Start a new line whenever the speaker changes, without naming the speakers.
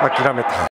諦めた。